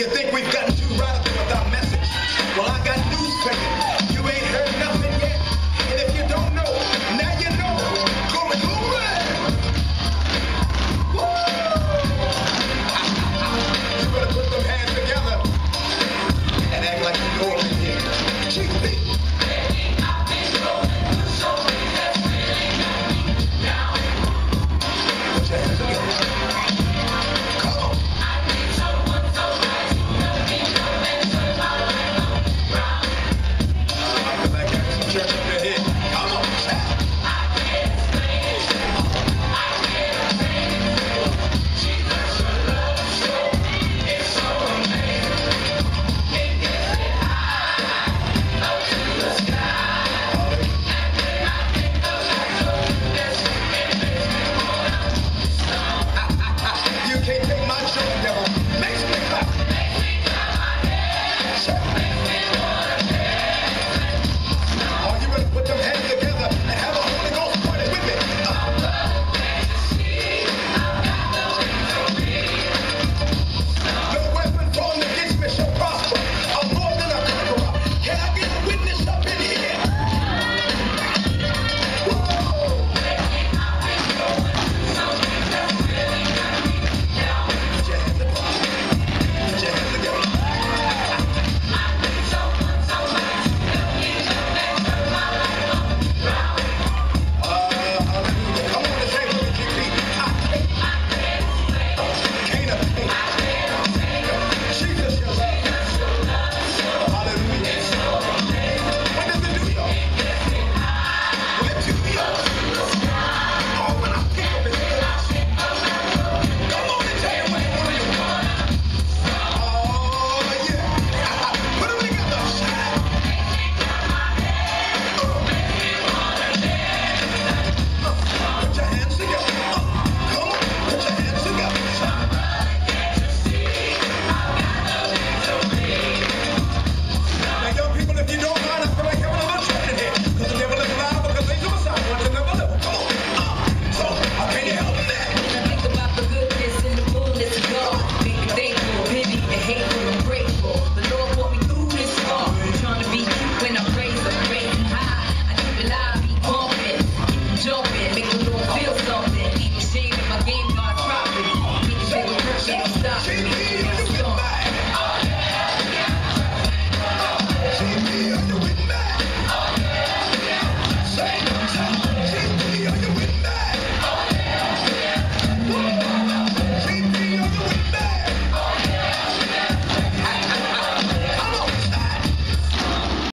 You think we've got